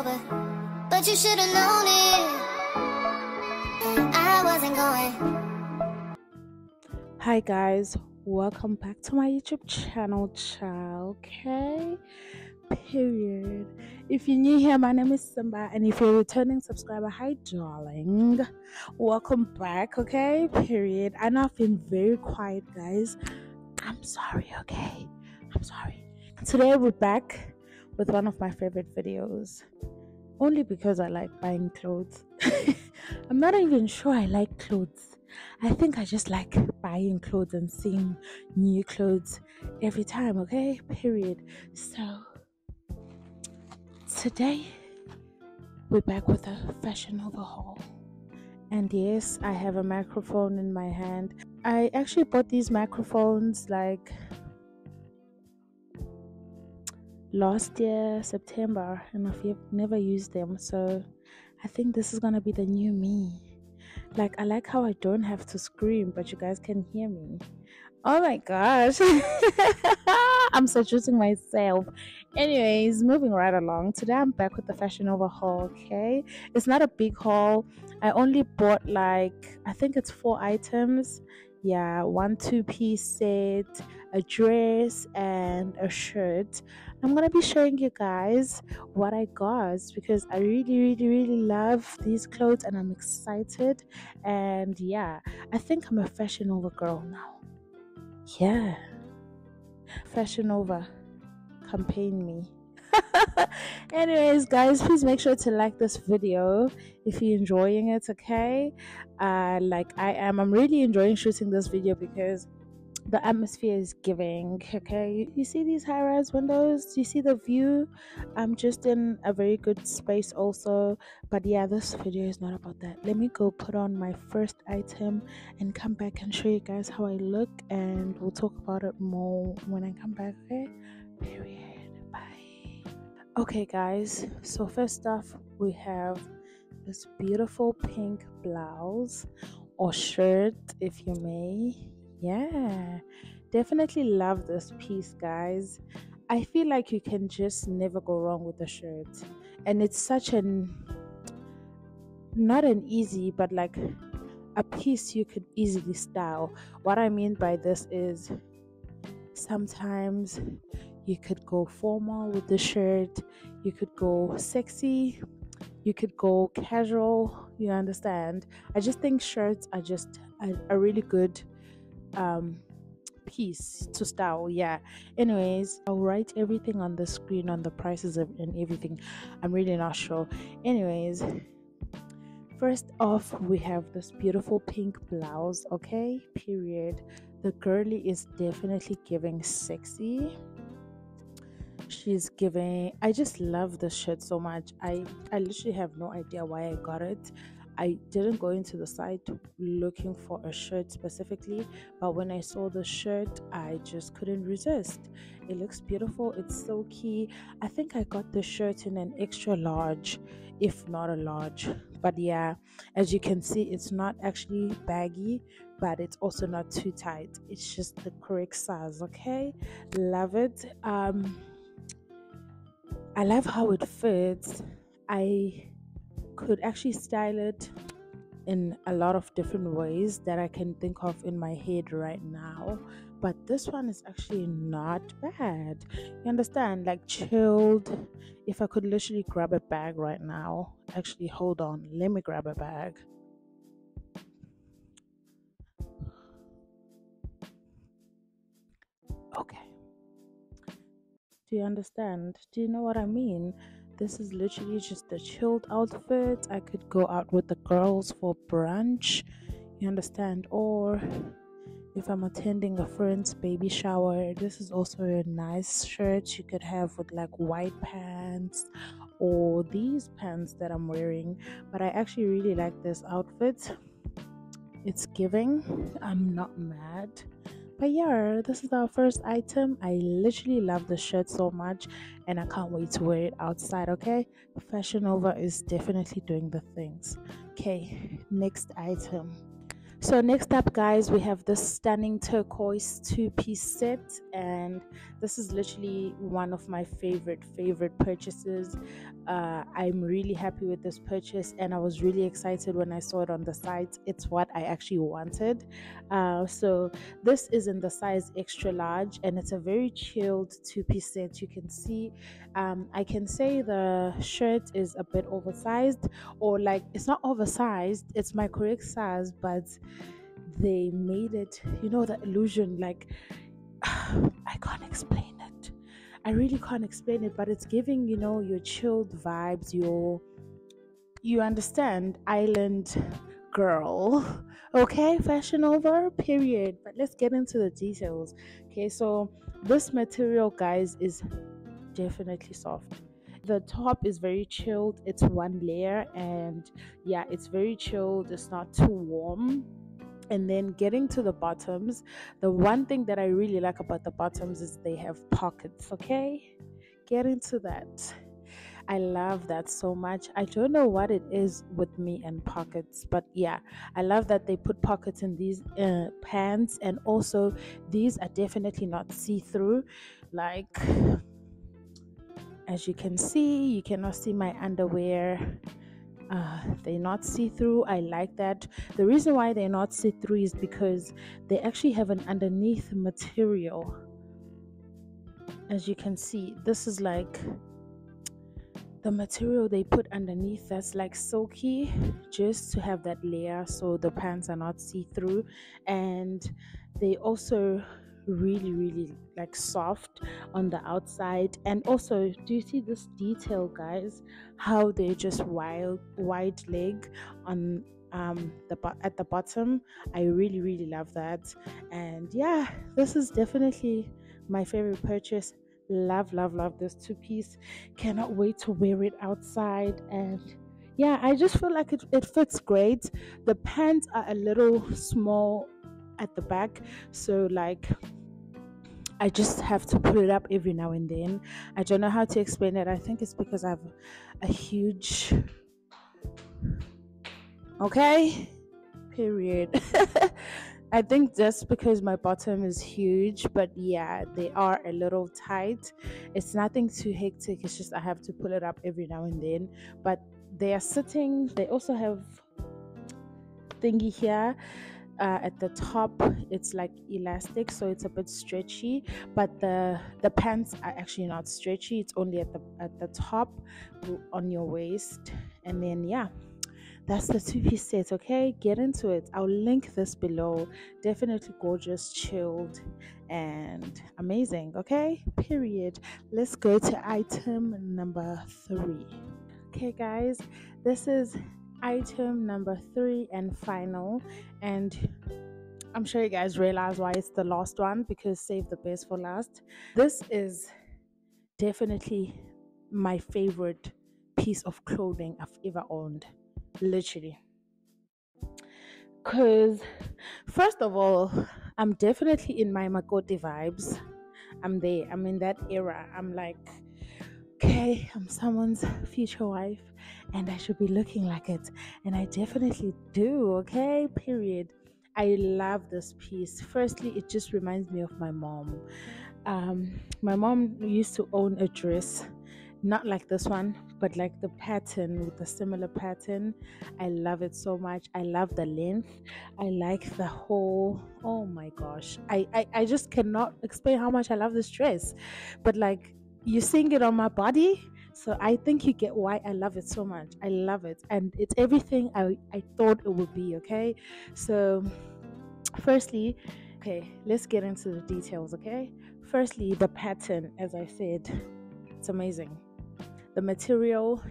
over, but you should have known it. I wasn't going. Hi guys, welcome back to my YouTube channel, child. Okay, period. If you're new here, my name is Simba, and if you're a returning subscriber, hi darling, welcome back. Okay, period. I know I've been very quiet, guys. I'm sorry. Okay, I'm sorry. Today we're back with one of my favorite videos, only because I like buying clothes. I'm not even sure I like clothes. I think I just like buying clothes and seeing new clothes every time, okay? Period. So, today we're back with a Fashion Nova haul. And yes, I have a microphone in my hand. I actually bought these microphones like last year September and I've never used them. So I think this is gonna be the new me. Like I like how I don't have to scream but you guys can hear me. Oh my gosh. I'm seducing myself. Anyways moving right along. Today I'm back with the Fashion Nova haul okay? It's not a big haul. I only bought like I think it's four items yeah one two piece set a dress and a shirt. I'm gonna be showing you guys what i got because i really really really love these clothes and i'm excited. And yeah i think i'm a Fashion Nova girl now. Yeah. Fashion Nova campaign me anyways guys please make sure to like this video if you're enjoying it okay? Uh like i am i'm really enjoying shooting this video because the atmosphere is giving okay? You see these high-rise windows? You see the view? I'm just in a very good space also. But yeah this video is not about that. Let me go put on my first item and come back and show you guys how i look and we'll talk about it more when i come back okay? Period Okay, guys, so first off, we have this beautiful pink blouse or shirt, if you may. Yeah, definitely love this piece, guys. I feel like you can just never go wrong with the shirt, and it's such an not an easy, but like a piece you could easily style. What I mean by this is sometimes you could go formal with the shirt, you could go sexy, you could go casual. You understand? I just think shirts are just a, a really good um, piece to style. Yeah. Anyways, I'll write everything on the screen on the prices of, and everything. I'm really not sure. Anyways, first off, we have this beautiful pink blouse. Okay, period. The girly is definitely giving sexy she's giving i just love this shirt so much. I i literally have no idea why i got it. I didn't go into the site looking for a shirt specifically but when i saw the shirt i just couldn't resist. It looks beautiful it's silky. I think i got the shirt in an extra large if not a large. But yeah as you can see it's not actually baggy but it's also not too tight. It's just the correct size okay? Love it. Um I love how it fits. I could actually style it in a lot of different ways that I can think of in my head right now. But this one is actually not bad. You understand? Like chilled. If I could literally grab a bag right now, actually, hold on. Let me grab a bag. Okay. Do you understand? Do you know what I mean? This is literally just a chilled outfit. I could go out with the girls for brunch. You understand? Or if I'm attending a friend's baby shower, this is also a nice shirt you could have with like white pants or these pants that I'm wearing. But I actually really like this outfit. It's giving. I'm not mad but yeah this is our first item. I literally love the shirt so much and i can't wait to wear it outside okay? Fashion Nova is definitely doing the things. Okay next item So next up guys, we have this stunning turquoise two-piece set and this is literally one of my favorite favorite purchases. Uh, I'm really happy with this purchase and I was really excited when I saw it on the site. It's what I actually wanted. Uh, so this is in the size extra large and it's a very chilled two-piece set. You can see um, I can say the shirt is a bit oversized or like it's not oversized, it's my correct size, but they made it you know the illusion like i can't explain it. I really can't explain it but it's giving you know your chilled vibes your you understand island girl okay? Fashion Nova period. But let's get into the details okay? So this material guys is definitely soft. The top is very chilled it's one layer and yeah it's very chilled it's not too warm and then getting to the bottoms the one thing that i really like about the bottoms is they have pockets okay get into that I love that so much. I don't know what it is with me and pockets, but yeah, I love that they put pockets in these uh, pants, and also these are definitely not see through. Like, as you can see, you cannot see my underwear uh, they're not see-through i like that. The reason why they're not see-through is because they actually have an underneath material as you can see. This is like the material they put underneath that's like silky just to have that layer so the pants are not see-through and they also really really like soft on the outside. And also do you see this detail guys? How they just wild wide leg on um the at the bottom. I really really love that. And yeah this is definitely my favorite purchase. Love love love this two piece cannot wait to wear it outside. And yeah i just feel like it, it fits great. The pants are a little small at the back so like I just have to pull it up every now and then. I don't know how to explain it. I think it's because I have a huge. Okay? Period. I think just because my bottom is huge, but yeah, they are a little tight. It's nothing too hectic. It's just I have to pull it up every now and then. But they are sitting, they also have thingy here uh, at the top it's like elastic so it's a bit stretchy but the the pants are actually not stretchy it's only at the at the top on your waist and then yeah that's the two piece set okay? Get into it. I'll link this below. Definitely gorgeous chilled and amazing okay? Period. Let's go to item number three. Okay guys this is item number three and final. And i'm sure you guys realize why it's the last one because save the best for last. This is definitely my favorite piece of clothing i've ever owned literally. Because first of all i'm definitely in my makoti vibes. I'm there i'm in that era. I'm like okay, I'm someone's future wife and I should be looking like it. And I definitely do, okay? Period. I love this piece. Firstly, it just reminds me of my mom. Um, my mom used to own a dress, not like this one, but like the pattern with a similar pattern. I love it so much. I love the length. I like the whole. Oh my gosh, I I, I just cannot explain how much I love this dress. But like you sing it on my body so i think you get why i love it so much. I love it and it's everything i, I thought it would be okay? So firstly okay let's get into the details okay? Firstly the pattern as i said it's amazing. The material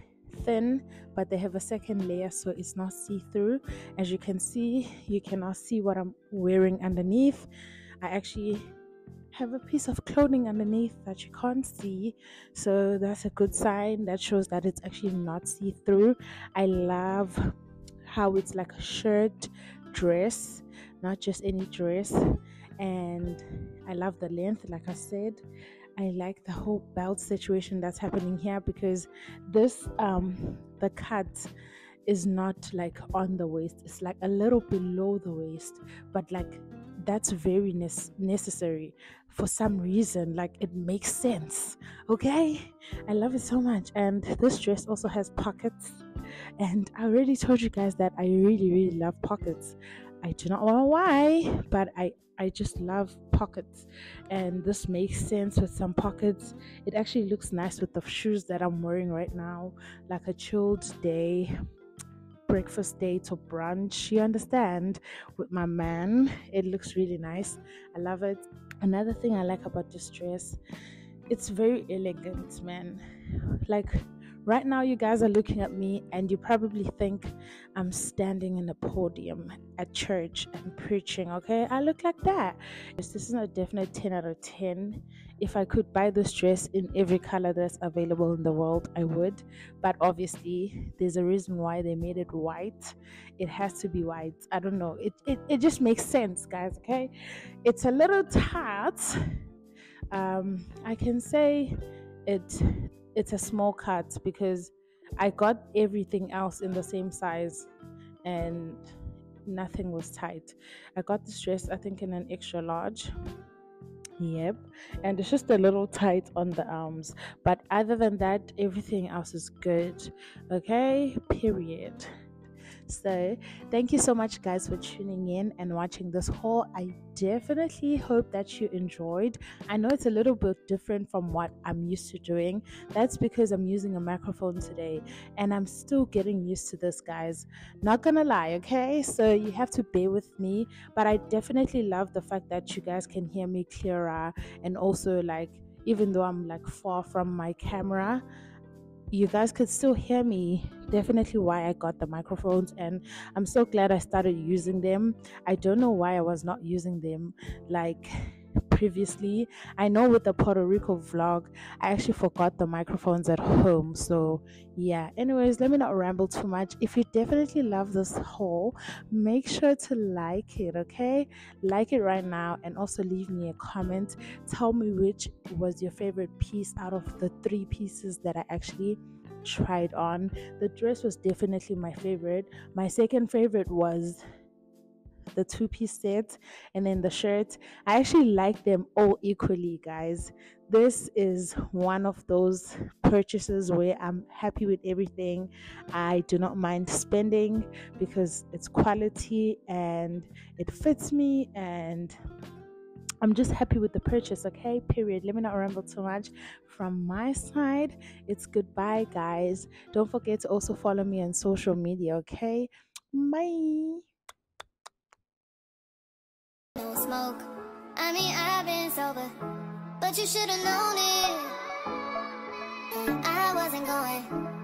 thin but they have a second layer so it's not see-through. As you can see you cannot see what i'm wearing underneath. I actually have a piece of clothing underneath that you can't see. So that's a good sign that shows that it's actually not see through. I love how it's like a shirt dress, not just any dress. And I love the length, like I said. I like the whole belt situation that's happening here because this um the cut is not like on the waist, it's like a little below the waist, but like that's very ne- necessary for some reason like it makes sense okay? I love it so much and this dress also has pockets. And i already told you guys that i really really love pockets. I do not know why but i i just love pockets. And this makes sense with some pockets. It actually looks nice with the shoes that i'm wearing right now like a chilled day breakfast date or brunch, you understand, with my man. It looks really nice. I love it. Another thing I like about this dress, it's very elegant, man. Like right now, you guys are looking at me and you probably think I'm standing in a podium at church and preaching, okay? I look like that. This is a definite 10 out of 10 if I could buy this dress in every color that's available in the world, I would. But obviously, there's a reason why they made it white. It has to be white. I don't know. It it, it just makes sense, guys. Okay, it's a little tight. Um, I can say it it's a small cut because I got everything else in the same size and nothing was tight. I got this dress I think in an extra large Yep. And it's just a little tight on the arms. But other than that, everything else is good. Okay? Period. So, thank you so much, guys, for tuning in and watching this haul. I definitely hope that you enjoyed. I know it's a little bit different from what I'm used to doing. That's because I'm using a microphone today and I'm still getting used to this, guys. Not gonna lie, okay? So, you have to bear with me, but I definitely love the fact that you guys can hear me clearer and also, like, even though I'm like far from my camera, you guys could still hear me. Definitely why i got the microphones and i'm so glad i started using them. I don't know why i was not using them. Like previously. I know with the Puerto Rico vlog, I actually forgot the microphones at home. So, yeah. Anyways, let me not ramble too much. If you definitely love this haul, make sure to like it, okay? Like it right now and also leave me a comment. Tell me which was your favorite piece out of the three pieces that I actually tried on. The dress was definitely my favorite. My second favorite was the two piece set and then the shirt. I actually like them all equally, guys. This is one of those purchases where I'm happy with everything. I do not mind spending because it's quality and it fits me and I'm just happy with the purchase, okay? Period. Let me not ramble too much. From my side, it's goodbye, guys. Don't forget to also follow me on social media, okay? Bye no smoke. I mean, I've been sober, but you should've known it. I wasn't going.